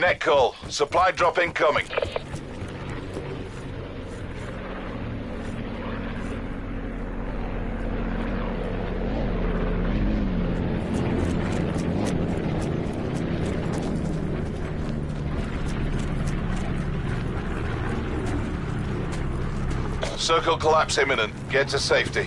Net call. Supply drop incoming. Circle collapse imminent. Get to safety.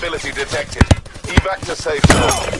Major instability detected. Evac to safe zone.